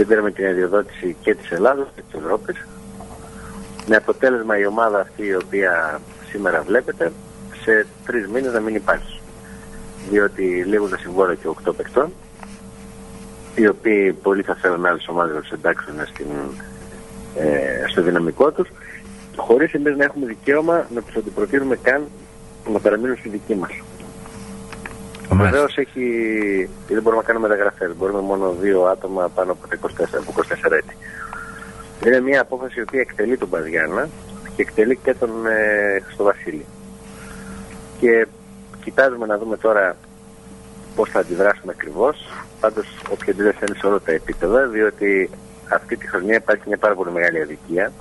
δεν πήραμε την αδειοδότηση και της Ελλάδας και της Ευρώπης. Με αποτέλεσμα η ομάδα αυτή η οποία σήμερα βλέπετε σε τρεις μήνες να μην υπάρχει. Διότι λίγουν τα συμβόλαια και οκτώ παιχτών οι οποίοι πολύ θα θέλουν άλλες ομάδες να τους εντάξουν στην, ε, στο δυναμικό τους χωρίς εμείς να έχουμε δικαίωμα να τους αντιπροτείνουμε καν να παραμείνουν στη δική μας. Βεβαίως έχει. Δεν μπορούμε να κάνουμε μεταγραφές. Μπορούμε μόνο δύο άτομα πάνω από 24, από 24 έτη. Είναι μια απόφαση η οποία εκτελεί τον Παζιάννα και εκτελεί και τον ε, Βασίλη. Και κοιτάζουμε να δούμε τώρα πώς θα αντιδράσουμε ακριβώς. Πάντως, όποια αντίδραση είναι σε όλα τα επίπεδα, διότι αυτή τη χρονιά υπάρχει μια πάρα πολύ μεγάλη αδικία.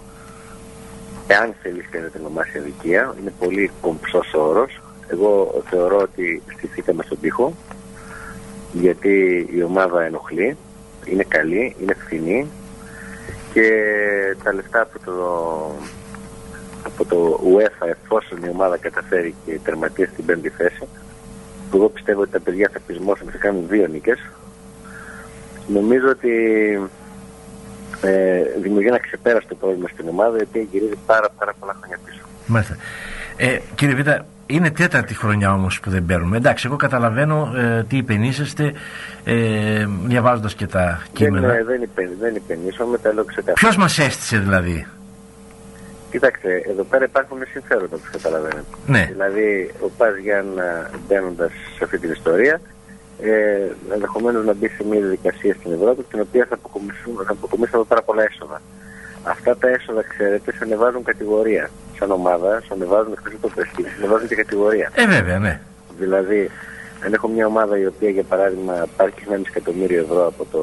Εάν θέλεις να την ονομάσει αδικία, είναι πολύ κομψός όρος. Εγώ θεωρώ ότι στηθήκαμε στον τοίχο, γιατί η ομάδα ενοχλεί, είναι καλή, είναι φθηνή και τα λεφτά από το, από το UEFA εφόσον η ομάδα καταφέρει και τερματίσει στην πέμπτη θέση που εγώ πιστεύω ότι τα παιδιά θα πεισμώσουν και θα κάνουν δύο νίκες νομίζω ότι ε, δημιουργεί ένα ξεπέραστο πρόβλημα στην ομάδα η οποία γυρίζει πάρα, πάρα πολλά χρόνια πίσω. Μάλιστα. Ε, κύριε Βίτα, είναι τέταρτη χρονιά όμως που δεν παίρνουμε. Εντάξει, εγώ καταλαβαίνω ε, τι υπενήσεστε ε, διαβάζοντας και τα κείμενα. Δεν, δεν, υπεν, δεν υπενήσαμε, τα λέω ξεκάθαρα. Ποιος μας έστησε δηλαδή; Κοιτάξτε, εδώ πέρα υπάρχουν συμφέροντα όπως καταλαβαίνετε. Ναι. Δηλαδή, ο Πας Γιάννα μπαίνοντας σε αυτή την ιστορία, ε, ενδεχομένως να μπει σε μια διαδικασία στην Ευρώπη, την οποία θα αποκομίσουμε πάρα πολλά έσοδα. Αυτά τα έσοδα, ξέρετε, σε ανεβάζουν κατηγορία σαν ομάδα, σου ανεβάζουν εκτός από το πρεστή, σου ανεβάζουν και κατηγορία. Ε, βέβαια, ναι. Δηλαδή, αν έχω μια ομάδα η οποία για παράδειγμα πάρει 1,5 εκατομμύριο ευρώ από το,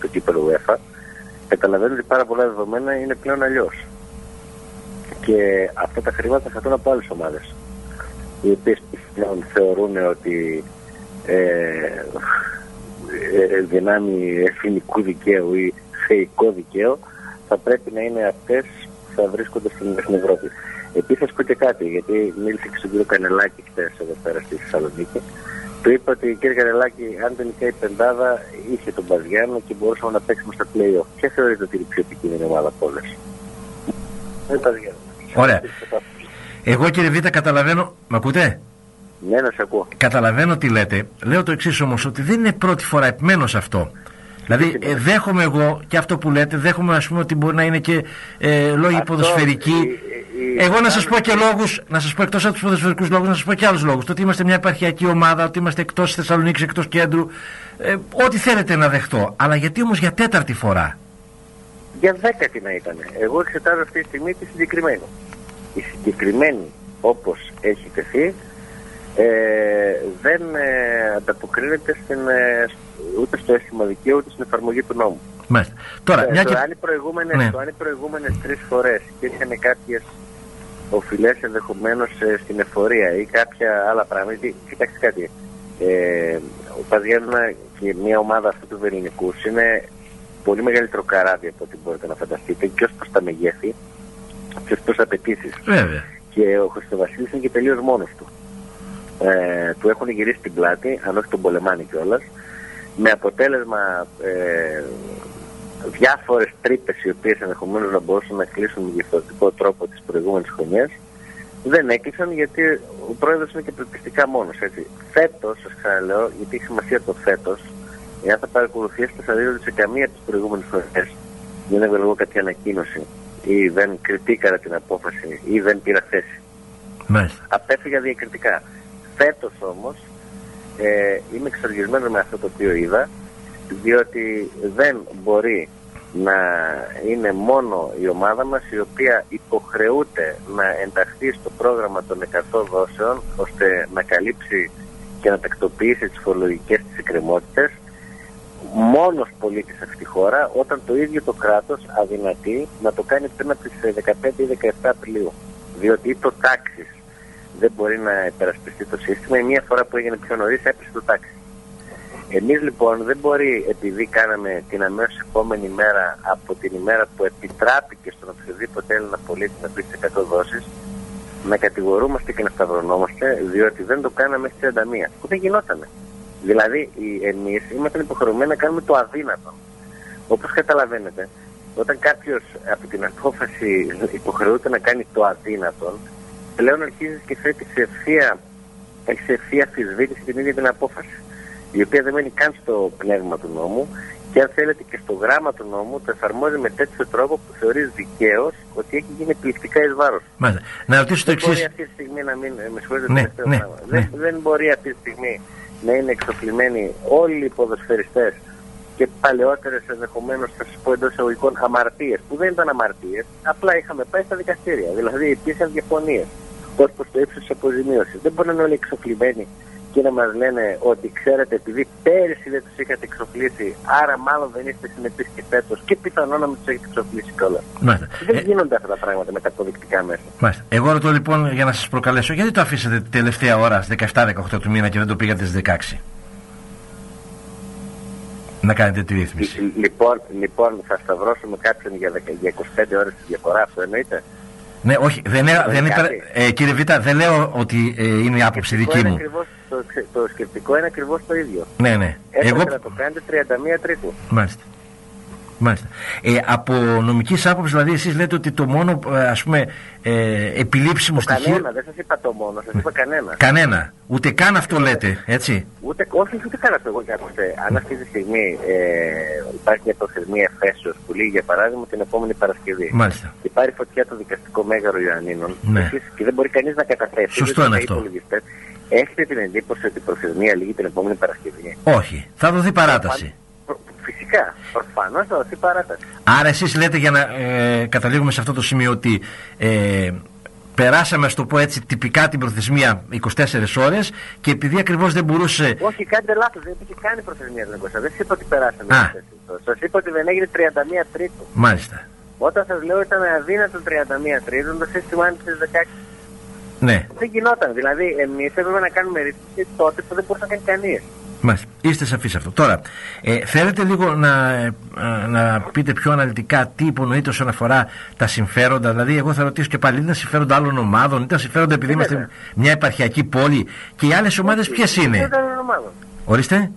το κύπελο UEFA, καταλαβαίνω ότι πάρα πολλά δεδομένα είναι πλέον αλλιώς. Και αυτά τα χρήματα θα από άλλες ομάδες. Οι οποίες πλέον θεωρούν ότι ε, ε, δυνάμει εθνικού δικαίου ή θεϊκό δικαίου θα πρέπει να είναι αυτές θα βρίσκονται στην, στην Ευρώπη. Επίσης, θα πω και κάτι, γιατί μίλησε και στον κύριο Κανελάκη χθες εδώ πέρα στη Θεσσαλονίκη. Του είπα ότι κύριε Κανελάκη, αν τελικά η πεντάδα είχε τον Παζιάνο και μπορούσαμε να παίξουμε στα playoff, ποια θεωρείτε ότι είναι η πιο επικίνδυνη ομάδα από όλες; Δεν Παζιάνο. Ωραία. Εγώ κύριε Βίτα καταλαβαίνω. Μ' ακούτε; Ναι, να σε ακούω. Καταλαβαίνω τι λέτε. Λέω το εξής όμως, ότι δεν είναι πρώτη φορά επιμένω σε αυτό. Δηλαδή ε, δέχομαι εγώ και αυτό που λέτε, δέχομαι ας πούμε ότι μπορεί να είναι και ε, λόγοι αυτό, ποδοσφαιρικοί. εγώ να σας πω και λόγους, να σας πω εκτός από τους ποδοσφαιρικούς λόγους, να σας πω και άλλους λόγους. Το ότι είμαστε μια επαρχιακή ομάδα, ότι είμαστε εκτός Θεσσαλονίκης, εκτός κέντρου, ε, ό,τι θέλετε να δεχτώ. Αλλά γιατί όμως για τέταρτη φορά; Για δέκατη να ήταν. Εγώ εξετάζω αυτή τη στιγμή τη συγκεκριμένη. Η συγκεκριμένη όπως έχει τεθεί ε, δεν ε, ανταποκρίνεται στην, ε, ούτε στο αίσθημα δικαίου ούτε στην εφαρμογή του νόμου. Μάλιστα. Τώρα, ε, μια το, και... αν οι προηγούμενες, ναι. το αν οι προηγούμενες τρεις φορές υπήρχαν κάποιες οφειλές ενδεχομένως ε, στην εφορία ή κάποια άλλα πράγματα. Κοιτάξτε κάτι. Ε, ο Παζιάννα και μια ομάδα αυτού του Βεληνικού είναι πολύ μεγαλύτερο καράβι από ό,τι μπορείτε να φανταστείτε και ως προς τα μεγέθη και ως προς απαιτήσεις. Και ο Χρυστοβασίλη είναι και τελείως μόνος του ε, του έχουν γυρίσει την πλάτη, αν όχι τον πολεμάνε κιόλας, με αποτέλεσμα ε, διάφορες τρύπες οι οποίες ενδεχομένως να μπορούσαν να κλείσουν με διαφορετικό τρόπο τις προηγούμενες χρονιές δεν έκλεισαν γιατί ο πρόεδρος είναι και προπιστικά μόνος έτσι. Φέτος, σας ξαναλέω, γιατί έχει σημασία το φέτος, εάν θα παρακολουθήσετε θα δείτε ότι σε καμία από τις προηγούμενες χρονιές δεν έβγαλε εγώ κάποια ανακοίνωση ή δεν κριτήκαρα την απόφαση ή δεν πήρα θέση. Μάλιστα. Απέφυγα διακριτικά. Φέτος όμως ε, είμαι εξοργισμένος με αυτό το οποίο είδα διότι δεν μπορεί να είναι μόνο η ομάδα μας η οποία υποχρεούται να ενταχθεί στο πρόγραμμα των 100 δόσεων ώστε να καλύψει και να τακτοποιήσει τις φορολογικές της εκκρεμότητες. Μόνος πολίτης αυτή τη χώρα όταν το ίδιο το κράτος αδυνατεί να το κάνει πριν από τις 15 ή 17 Απριλίου. Διότι το τάξης δεν μπορεί να υπερασπιστεί το σύστημα. Η μία φορά που έγινε πιο νωρίς έπεσε το τάξη. Εμείς λοιπόν δεν μπορεί, επειδή κάναμε την αμέσως επόμενη μέρα από την ημέρα που επιτράπηκε στον οποιοδήποτε Έλληνα πολίτη να πει τι 100 δόσει, να κατηγορούμαστε και να σταυρωνόμαστε, διότι δεν το κάναμε στι 31. Που δεν γινόταν. Δηλαδή, εμείς ήμασταν υποχρεωμένοι να κάνουμε το αδύνατο. Όπως καταλαβαίνετε, όταν κάποιος από την απόφαση υποχρεούται να κάνει το αδύνατον, πλέον αρχίζει και θέτει σε ευθεία, σε ευθεία αφισβήτηση την ίδια την απόφαση, η οποία δεν μένει καν στο πνεύμα του νόμου και αν θέλετε και στο γράμμα του νόμου το εφαρμόζει με τέτοιο τρόπο που θεωρείς δικαίως ότι έχει γίνει πληκτικά εις βάρος. Να ρωτήσω το εξή. Δεν μπορεί αυτή τη στιγμή να μην. Με συγχωρείτε ναι, ναι, ναι. Δεν, δεν μπορεί αυτή τη στιγμή να είναι εξοφλημένοι όλοι οι ποδοσφαιριστές και παλαιότερες ενδεχομένως, θα σας πω εντός εισαγωγικών, αμαρτίες, που δεν ήταν αμαρτίες, απλά είχαμε πάει στα δικαστήρια. Δηλαδή υπήρχαν διαφωνίες ω προ το ύψο τη αποζημίωσης. Δεν μπορεί να είναι όλοι εξοφλημένοι και να μας λένε ότι ξέρετε, επειδή πέρυσι δεν τους είχατε εξοφλήσει, άρα μάλλον δεν είστε συνεπείς και φέτος και πιθανόν να μην τους έχετε εξοφλήσει κιόλας. Δεν ε... γίνονται αυτά τα πράγματα με τα αποδεικτικά μέσα. Μάλιστα. Εγώ ρωτώ λοιπόν για να σας προκαλέσω, γιατί το αφήσατε τελευταία ώρα, 17-18 του μήνα και δεν το πήγατε στις 16 να κάνετε τη ρύθμιση. Λοιπόν, λοιπόν θα σταυρώσουμε κάποιον για, για 25 ώρες τη διαφορά, αυτό εννοείται. Ναι, όχι, δεν, δεν ε, κύριε Βίτα, δεν λέω ότι ε, είναι η άποψη δική μου. Ακριβώς, το, το σκεπτικό είναι ακριβώς το ίδιο. Ναι, ναι. Εγώ... να το κάνετε 31 Τρίτου. Μάλιστα. Μάλιστα. Ε, από νομικής άποψης, δηλαδή, εσείς λέτε ότι το μόνο ε, ας πούμε, ε, επιλήψιμο στοιχείο. Κανένα, δεν σας είπα το μόνο, σας είπα κανένα. Κανένα. Ούτε καν αυτό λέτε, έτσι; Ούτε, όχι, ούτε καν αυτό. Εγώ ακούστε, αν αυτή τη στιγμή ε, υπάρχει μια προθεσμία εφέσεως που λύγει για παράδειγμα την επόμενη Παρασκευή. Μάλιστα. Και πάρει φωτιά το δικαστικό μέγαρο Ιωαννίνων. Ναι. και δεν μπορεί κανείς να καταθέσει. Σωστό είναι αυτό. Έχετε την εντύπωση ότι η προθεσμία λύγει την επόμενη Παρασκευή. Όχι. Θα δοθεί παράταση. Φυσικά, προφανώς θα δοθεί παράταση. Άρα, εσείς λέτε για να ε, καταλήγουμε σε αυτό το σημείο ότι ε, περάσαμε, στο πω έτσι, τυπικά την προθεσμία 24 ώρες και επειδή ακριβώς δεν μπορούσε. Όχι, κάνετε λάθος, δεν είχε κάνει προθεσμία 24 Δεν σας είπα ότι περάσαμε. Α. Σας είπα ότι δεν έγινε 31 Τρίτου. Μάλιστα. Όταν σας λέω ήταν αδύνατο 31 Τρίτου, το σύστημα άνοιξε 16. Ναι. Δεν γινόταν. Δηλαδή, εμείς έπρεπε να κάνουμε ρύθμιση τότε που δεν μπορούσε να κάνει κανείς. Μάλιστα. Είστε σαφείς αυτό. Τώρα, ε, θέλετε λίγο να, ε, να πείτε πιο αναλυτικά τι υπονοείτε όσον αφορά τα συμφέροντα; Δηλαδή, εγώ θα ρωτήσω και πάλι, είναι τα συμφέροντα άλλων ομάδων, είναι τα συμφέροντα επειδή είμαστε μια επαρχιακή πόλη και οι άλλες ομάδες ποιες είναι; Ορίστε.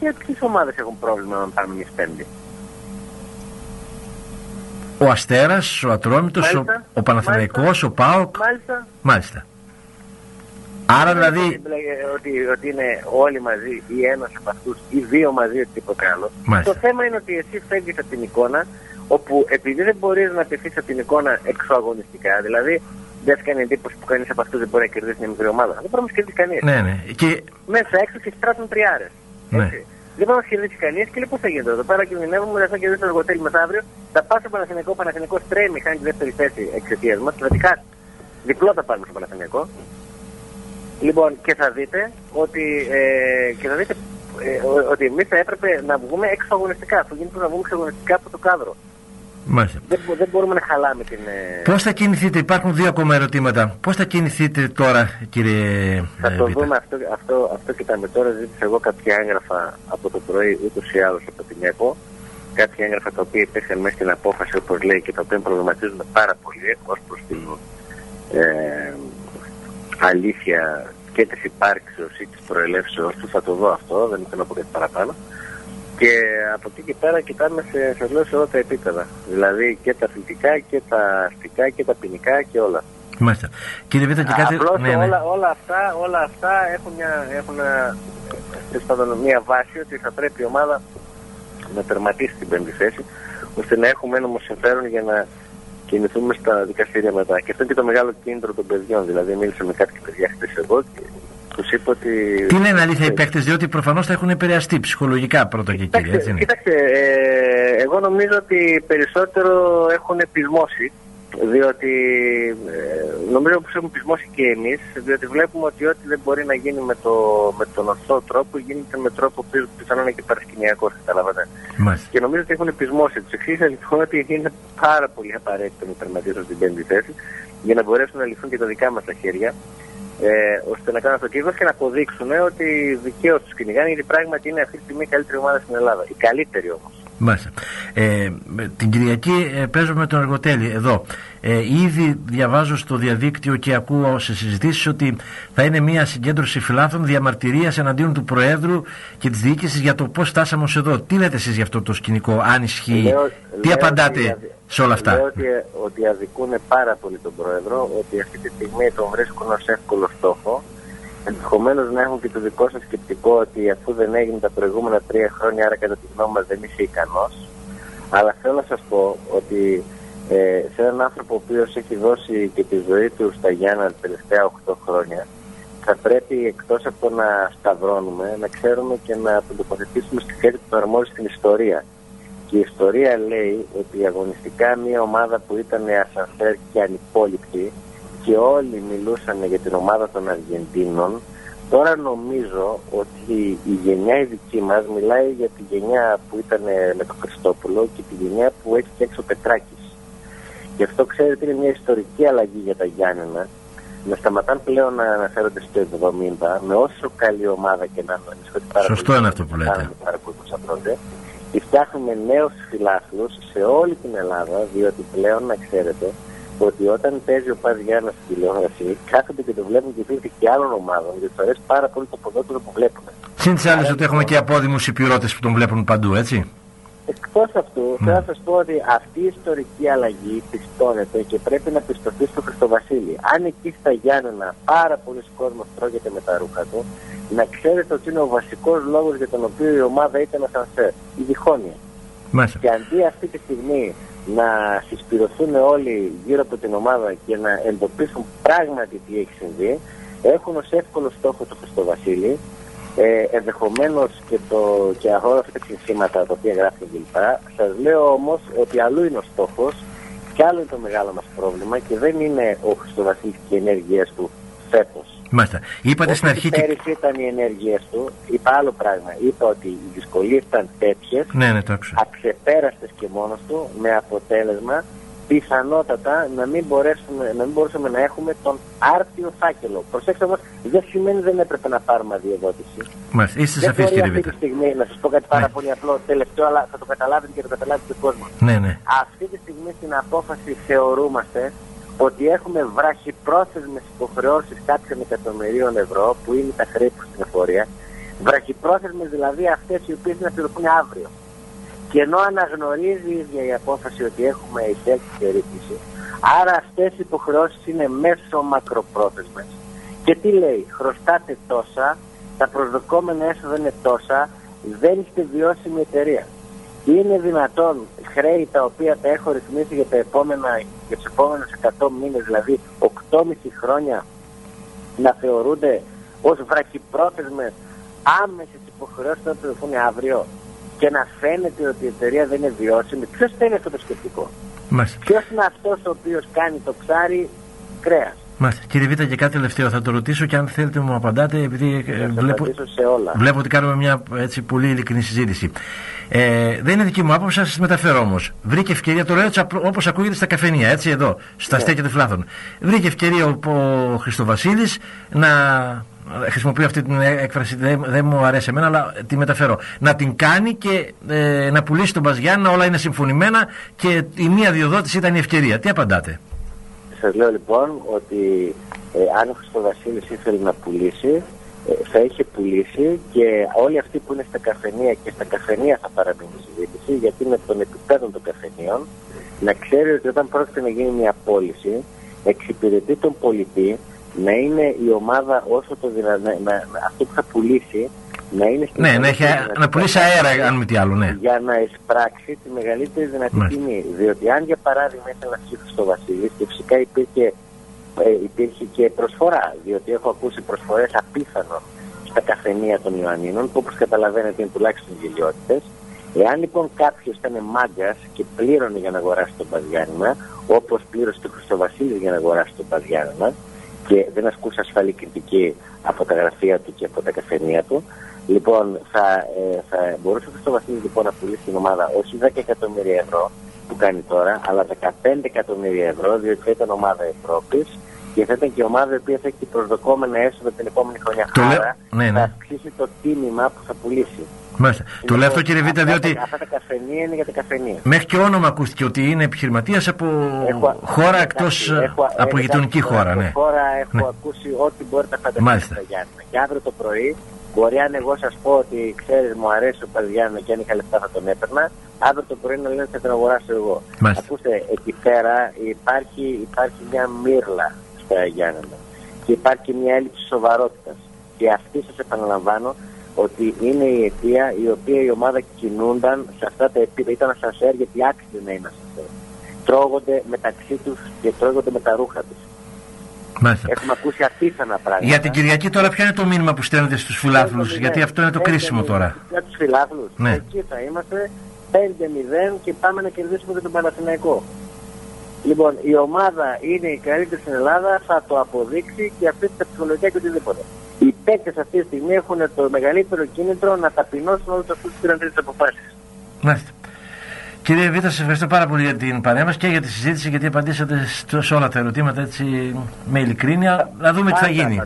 Και ποιες ομάδες έχουν πρόβλημα να πάμε εμεί πέμπτη. Ο Αστέρας, ο Ατρόμητος, ο, ο Παναθηναϊκός, ο ΠΑΟΚ. Μάλιστα. Μάλιστα. Άρα δηλαδή. Ότι, ότι είναι όλοι μαζί ή ένα από αυτούς ή δύο μαζί ή τίποτα άλλο. Το θέμα είναι ότι εσύ φεύγει από την εικόνα όπου επειδή δεν μπορείς να τεθεί από την εικόνα εξωαγωνιστικά, δηλαδή δεν σου κάνει εντύπωση που κανείς από αυτούς δεν μπορεί να κερδίσει μια μικρή ομάδα. Δεν μπορεί να κερδίσει κανείς. Ναι, ναι. Και... Μέσα έξω και στράτουν τριάρες. Ναι. Δεν μπορεί να κερδίσει κανείς και λοιπόν θα γίνεται εδώ; Πέρα. Κινδυνεύουμε να θα κερδίσει το εργοτέλη μεθαύριο. Θα πάω στο Παναθηνικό, Παναθηνικό τρέμει, χάνει τη δεύτερη θέση εξαιτίας μας και θα Διπλό θα πάρουμε στο Παναθηνικό. Λοιπόν, και θα δείτε ότι, ε, και θα δείτε, ε, ότι εμείς θα έπρεπε να βγούμε εξωαγωνιστικά. Αυτό γίνεται να βγούμε εξωαγωνιστικά από το κάδρο. Μάλιστα. Δεν, δεν μπορούμε να χαλάμε την... Ε... Πώς θα κινηθείτε, υπάρχουν δύο ακόμα ερωτήματα. Πώς θα κινηθείτε τώρα, κύριε Θα το δούμε αυτό, αυτό, αυτό κοιτάμε τώρα. Ζήτησα εγώ κάποια έγγραφα από το πρωί, ούτως ή άλλως από την ΕΠΟ. Κάποια έγγραφα τα οποία υπήρχαν μέσα στην απόφαση, όπως λέει, και τα οποία προβληματίζουν πάρα πολύ ως προς την... Ε, αλήθεια και της υπάρξεως ή της προελεύσεως του. Θα το δω αυτό, δεν θέλω να πω κάτι παραπάνω. Και από εκεί και πέρα κοιτάμε σε, σε, λέω, σε όλα τα επίπεδα. Δηλαδή και τα αθλητικά και τα αστικά και τα ποινικά και όλα. Μάλιστα. Κύριε Βίτα, και κάτι... Απλώς ναι, ναι. Όλα, όλα, αυτά, όλα αυτά έχουν, μια, έχουν μια βάση ότι θα πρέπει η ομάδα να τερματίσει την πέμπτη θέση ώστε να έχουμε ένα συμφέρον για να κινηθούμε στα δικαστήρια μετά. Και αυτό είναι και το μεγάλο κίνητρο των παιδιών. Δηλαδή, μίλησα με κάποια παιδιά χθε εδώ και τους είπα ότι. Τι λένε αλήθεια οι παίκτες, διότι προφανώς θα έχουν επηρεαστεί ψυχολογικά πρώτα και κύριε. Έτσι Κοιτάξτε, ε, εγώ νομίζω ότι περισσότερο έχουν επισμώσει διότι ε, νομίζω πως έχουμε πεισμώσει και εμείς διότι βλέπουμε ότι ό,τι δεν μπορεί να γίνει με, το, με τον ορθό τρόπο γίνεται με τρόπο που πιθανόν είναι και παρασκηνιακός καταλάβατε και νομίζω ότι έχουν πεισμώσει τους εξήγησα λοιπόν ότι είναι πάρα πολύ απαραίτητο να τερματίσουν στην πέμπτη θέση για να μπορέσουν να λυθούν και τα δικά μας τα χέρια ε, ώστε να κάνουν αυτό κύκλο και να αποδείξουν ότι δικαίως τους κυνηγάνε γιατί πράγματι είναι αυτή τη στιγμή η καλύτερη ομάδα στην Ελλάδα. Η καλύτερη όμως. Μάλιστα. Ε, την Κυριακή ε, παίζω με τον Εργοτέλη εδώ. Ε, ήδη διαβάζω στο διαδίκτυο και ακούω σε συζητήσεις ότι θα είναι μια συγκέντρωση φυλάθων διαμαρτυρίας εναντίον του Προέδρου και της διοίκησης για το πώς στάσαμε ως εδώ. Τι λέτε εσείς για αυτό το σκηνικό, αν ισχύει, τι απαντάτε σε όλα αυτά; Λέω ότι, ότι αδικούν πάρα πολύ τον Πρόεδρο, ότι αυτή τη στιγμή τον βρίσκουν ως εύκολο στόχο ενδεχομένως να έχουν και το δικό σας σκεπτικό ότι αφού δεν έγινε τα προηγούμενα τρία χρόνια, άρα κατά τη γνώμη μας δεν είσαι ικανός. Αλλά θέλω να σας πω ότι ε, σε έναν άνθρωπο ο οποίος έχει δώσει και τη ζωή του στα Γιάννα τα τελευταία 8 χρόνια, θα πρέπει εκτός από το να σταυρώνουμε, να ξέρουμε και να τον τοποθετήσουμε στη θέση που αρμόζει στην ιστορία. Και η ιστορία λέει ότι αγωνιστικά μια ομάδα που ήταν ασανσέρ και ανυπόλοιπτη και όλοι μιλούσαν για την ομάδα των Αργεντίνων. Τώρα νομίζω ότι η γενιά η δική μας μιλάει για τη γενιά που ήταν με τον Χριστόπουλο και τη γενιά που έχει φτιάξει ο Πετράκης. Γι' αυτό ξέρετε είναι μια ιστορική αλλαγή για τα Γιάννενα. Να σταματάν πλέον να αναφέρονται στο 70 με όσο καλή ομάδα και να είναι Σωστό είναι αυτό που λέτε. και φτιάχνουμε νέους φιλάθλους σε όλη την Ελλάδα διότι πλέον να ξέρετε ότι όταν παίζει ο Πας Γιάννα στην τηλεόραση, κάθονται και το βλέπουν και φίλοι και άλλων ομάδων, γιατί τους αρέσει πάρα πολύ το ποδόσφαιρο που βλέπουν. Συν τι άλλες ότι έχουμε και απόδημους υπηρώτες που τον βλέπουν παντού, έτσι; Εκτός αυτού, mm. θέλω να σας πω ότι αυτή η ιστορική αλλαγή πιστώνεται και πρέπει να πιστωθεί στο Χριστοβασίλη. Αν εκεί στα Γιάννενα πάρα πολλοί κόσμοι τρώγεται με τα ρούχα του, να ξέρετε ότι είναι ο βασικός λόγος για τον οποίο η ομάδα ήταν ασανσέρ, η διχόνοια. Μέσα. Και αντί αυτή τη στιγμή να συσπηρωθούν όλοι γύρω από την ομάδα και να εντοπίσουν πράγματι τι έχει συμβεί, έχουν ως εύκολο στόχο το Χριστοβασίλη, ε, ενδεχομένως και, το, και όλα αυτά τα συνθήματα τα οποία γράφουν κλπ. Σας λέω όμως ότι αλλού είναι ο στόχος και άλλο είναι το μεγάλο μας πρόβλημα και δεν είναι ο Χριστοβασίλη και οι ενέργειέ του φέτος. Μάλιστα. Είπατε στην αρχή. Πέρυσι ήταν οι ενέργειε του. Είπα άλλο πράγμα. Είπα ότι οι δυσκολίες ήταν τέτοιες, ναι, ναι, αξεπέραστε και μόνος του, με αποτέλεσμα πιθανότατα να μην, μπορέσουμε, να μην μπορούσαμε να έχουμε τον άρτιο φάκελο. Προσέξτε όμως, δεν σημαίνει δεν έπρεπε να πάρουμε αδειοδότηση. Μάλιστα, είστε σαφείς κύριε Βίτα. Αυτή τη στιγμή, να σας πω κάτι πάρα ναι. πολύ απλό, τελευταίο, αλλά θα το καταλάβετε και το καταλάβετε ο κόσμος. Ναι, ναι. Αυτή τη στιγμή στην απόφαση θεωρούμαστε ότι έχουμε βραχυπρόθεσμες υποχρεώσεις κάποιων εκατομμυρίων ευρώ που είναι τα χρέη που στην εφορία. Βραχυπρόθεσμες δηλαδή αυτές οι οποίες να πληρωθούν αύριο. Και ενώ αναγνωρίζει η ίδια η απόφαση ότι έχουμε εισέλθει και ρύθμιση άρα αυτές οι υποχρεώσεις είναι μέσω μακροπρόθεσμες. Και τι λέει, χρωστάτε τόσα τα προσδοκόμενα έσοδα είναι τόσα δεν είστε βιώσιμη εταιρεία. Είναι δυνατόν χρέη τα οποία τα έχω ρυθμίσει για, τα επόμενα, για τους επόμενους 100 μήνες, δηλαδή 8,5 χρόνια, να θεωρούνται ως βραχυπρόθεσμες άμεσες υποχρεώσεις να πληρωθούν αύριο και να φαίνεται ότι η εταιρεία δεν είναι βιώσιμη. Ποιος είναι αυτό το σκεπτικό; Ποιος είναι αυτός ο οποίος κάνει το ψάρι κρέας; Μάλιστα. Κύριε Βίτα, και κάτι τελευταίο θα το ρωτήσω και αν θέλετε μου απαντάτε, επειδή ε, βλέπω, βλέπω ότι κάνουμε μια έτσι, πολύ ειλικρινή συζήτηση. Ε, δεν είναι δική μου άποψη, θα σας μεταφέρω όμως. Βρήκε ευκαιρία, το λέω έτσι όπως ακούγεται στα καφενεία, έτσι εδώ, στα ναι. στέκια των φυλάθων. Βρήκε ευκαιρία ο, ο Χριστοβασίλης να. Χρησιμοποιώ αυτή την έκφραση, δεν, δεν μου αρέσει εμένα, αλλά τη μεταφέρω. Να την κάνει και ε, να πουλήσει τον Μπαζιάννα, όλα είναι συμφωνημένα και η μία διοδότηση ήταν η ευκαιρία. Τι απαντάτε; Σας λέω λοιπόν ότι ε, αν ο Χριστοβασίλης ήθελε να πουλήσει, ε, θα είχε πουλήσει και όλοι αυτοί που είναι στα καφενεία και στα καφενεία θα παραμείνει η συζήτηση γιατί με τον επίπεδο των καφενείων να ξέρει ότι όταν πρόκειται να γίνει μια πώληση εξυπηρετεί τον πολιτή να είναι η ομάδα όσο το δυνατόν, αυτό που θα πουλήσει να είναι στην ναι, να, έχει, να πουλήσει αέρα αν μη τι άλλο, ναι. Για να εισπράξει τη μεγαλύτερη δυνατή τιμή. Διότι αν για παράδειγμα ήθελα να στο Βασίλη και φυσικά υπήρχε ε, υπήρχε και προσφορά, διότι έχω ακούσει προσφορές απίθανο στα καφενεία των Ιωαννίνων, που όπως καταλαβαίνετε είναι τουλάχιστον γελιότητες. Εάν λοιπόν κάποιος ήταν μάγκας και πλήρωνε για να αγοράσει τον Παδιάννα, όπως πλήρωσε το Χριστοβασίλη για να αγοράσει τον Παδιάννα, και δεν ασκούσε ασφαλή κριτική από τα γραφεία του και από τα καφενεία του, λοιπόν θα, ε, θα μπορούσε ο Χριστοβασίλη λοιπόν να πουλήσει την ομάδα όχι 10 εκατομμύρια ευρώ που κάνει τώρα, αλλά 15 εκατομμύρια ευρώ, διότι θα ήταν ομάδα Ευρώπης Και θα ήταν και η ομάδα η οποία θα έχει προσδοκόμενα έσοδα την επόμενη χρονιά. Το Άρα ναι, ναι. θα αυξήσει το τίμημα που θα πουλήσει. Μάλιστα. Το λέω αυτό κύριε Βίτα, διότι. Αυτά τα καφενεία είναι για τα καφενεία. Μέχρι και όνομα ακούστηκε ότι είναι επιχειρηματίας από έχω, χώρα εκτός. από γειτονική χώρα. Ναι. χώρα έχω ναι. ακούσει ό,τι μπορείτε να φανταστείτε. Και αύριο το πρωί Μπορεί αν εγώ σας πω ότι ξέρεις, μου αρέσει ο Παδιάννα και αν είχα λεφτά θα τον έπαιρνα, αύριο το πρωί να λένε θα τον αγοράσω εγώ. Μάλιστα. Ακούστε, εκεί πέρα υπάρχει, υπάρχει μια μύρλα στα Γιάννενα και υπάρχει μια έλλειψη σοβαρότητας. Και αυτή σας επαναλαμβάνω ότι είναι η αιτία η οποία η ομάδα κινούνταν σε αυτά τα επίπεδα. Ήταν σα γιατί άξιζε να είναι ασανσέρ. Τρώγονται μεταξύ τους και τρώγονται με τα ρούχα τους. Μάλιστα. Έχουμε ακούσει απίθανα πράγματα. Για την Κυριακή τώρα ποιο είναι το μήνυμα που στέλνετε στους φιλάθλους, γιατί αυτό είναι το κρίσιμο τώρα. Για τους φιλάθλους. Ναι. Εκεί θα είμαστε 5-0 και πάμε να κερδίσουμε και τον Παναθηναϊκό. Λοιπόν, η ομάδα είναι η καλύτερη στην Ελλάδα, θα το αποδείξει και αυτή τα ψυχολογία και οτιδήποτε. Οι παίκτες αυτή τη στιγμή έχουν το μεγαλύτερο κίνητρο να ταπεινώσουν όλους αυτούς τους πήραν τρεις αποφάσεις. Μάλιστα. Κύριε Βίτα, σας ευχαριστώ πάρα πολύ για την παρέμβαση και για τη συζήτηση, γιατί απαντήσατε σε όλα τα ερωτήματα έτσι με ειλικρίνεια. Να δούμε τι θα γίνει.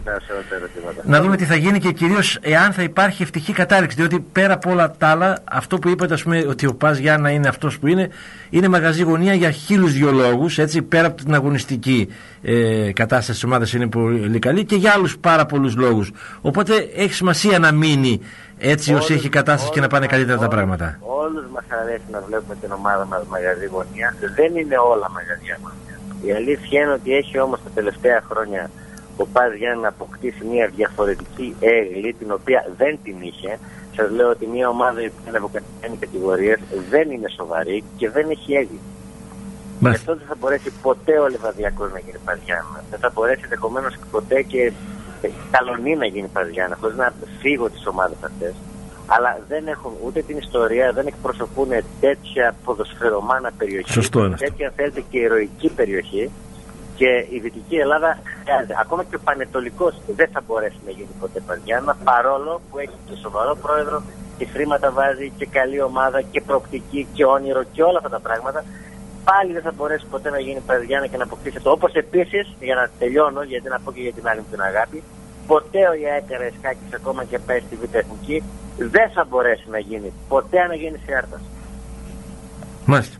Να δούμε τι θα γίνει και κυρίως εάν θα υπάρχει ευτυχή κατάληξη. Διότι πέρα από όλα τα άλλα, αυτό που είπατε, ας πούμε, ότι ο Πας Γιάννα είναι αυτός που είναι, είναι μαγαζί γωνία για χίλιους δυο λόγους. Έτσι, πέρα από την αγωνιστική ε, κατάσταση της ομάδας είναι πολύ καλή και για άλλους πάρα πολλούς λόγους. Οπότε έχει σημασία να μείνει έτσι όσο έχει κατάσταση και να πάνε καλύτερα τα πράγματα. Όλους μας αρέσει να βλέπουμε την ομάδα μας μαγαζί γωνία. Δεν είναι όλα μαγαζιά γωνία. Η αλήθεια είναι ότι έχει όμως τα τελευταία χρόνια ο Πας για να αποκτήσει μια διαφορετική έγκλη την οποία δεν την είχε. Σας λέω ότι μια ομάδα που είναι από κατηγορίες δεν είναι σοβαρή και δεν έχει έγκλη. Γι' αυτό δεν θα μπορέσει ποτέ ο Λεβαδιακό να γίνει Παζιάννα. Δεν θα μπορέσει ενδεχομένως ποτέ και καλονή να γίνει Παζιάννα, χωρίς να φύγω τις ομάδες αυτές. Αλλά δεν έχουν ούτε την ιστορία, δεν εκπροσωπούν τέτοια ποδοσφαιρομάνα περιοχή. Σωστό είναι. Τέτοια θέλετε και ηρωική περιοχή. Και η Δυτική Ελλάδα χρειάζεται. Ακόμα και ο Πανετολικός δεν θα μπορέσει να γίνει ποτέ Παζιάννα, παρόλο που έχει και σοβαρό πρόεδρο και χρήματα βάζει και καλή ομάδα και προοπτική και όνειρο και όλα αυτά τα πράγματα πάλι δεν θα μπορέσει ποτέ να γίνει Παδιάννα και να αποκτήσει το. Όπως επίσης, για να τελειώνω, γιατί να πω και για την άλλη μου την αγάπη, ποτέ ο Ιάκαρα Εσκάκη ακόμα και πάει στη Β' Εθνική δεν θα μπορέσει να γίνει. Ποτέ να γίνει σε άρτας. Μάλιστα.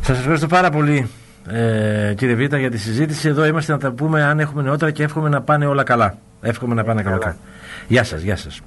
Σας ευχαριστώ πάρα πολύ. Ε, κύριε Βίτα για τη συζήτηση εδώ είμαστε να τα πούμε αν έχουμε νεότερα και εύχομαι να πάνε όλα καλά εύχομαι να πάνε καλά. καλά. Γεια σας, γεια σας